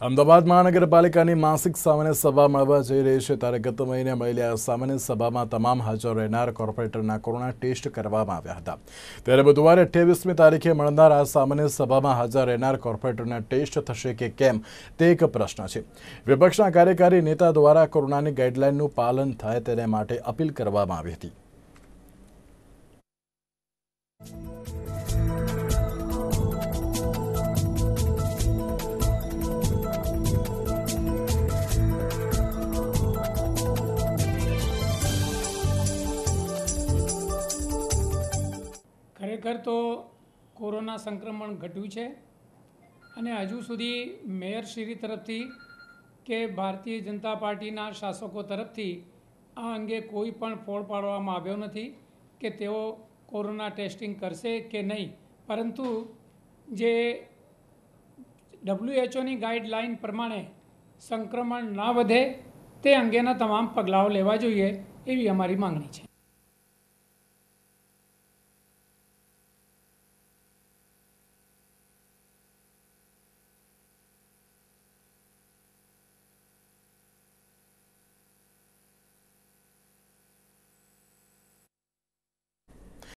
અમદાવાદ મહાનગરપાલિકાની માસિક સામાન્ય સભા મળવા જઈ રહી છે. ત્યારે ગત મહિને મળેલી આ સામાન્ય સભામાં તમામ હાજર રહેનાર કોર્પોરેટરના કોરોના ટેસ્ટ કરવામાં આવ્યા હતા. ત્યારે બુધવારે અઠ્યાવીસમી તારીખે મળનાર આ સામાન્ય સભામાં હાજર રહેનાર કોર્પોરેટરના ટેસ્ટ થશે કે કેમ, તે એક પ્રશ્ન છે. વિપક્ષના કાર્યકારી નેતા દ્વારા કોરોનાની ગાઈડલાઇનનું પાલન થાય તેને માટે અપીલ કરવામાં આવી હતી. ખરેખર તો કોરોના સંક્રમણ ઘટ્યું છે અને હજુ સુધી મેયરશ્રી તરફથી કે ભારતીય જનતા પાર્ટીના શાસકો તરફથી આ અંગે કોઈ પણ ફોડ પાડવામાં આવ્યો નથી કે તેઓ કોરોના ટેસ્ટિંગ કરશે કે નહીં. પરંતુ જે ડબ્લ્યુએચઓની ગાઈડલાઈન પ્રમાણે સંક્રમણ ના વધે તે અંગેના તમામ પગલાઓ લેવા જોઈએ એવી અમારી માંગણી છે.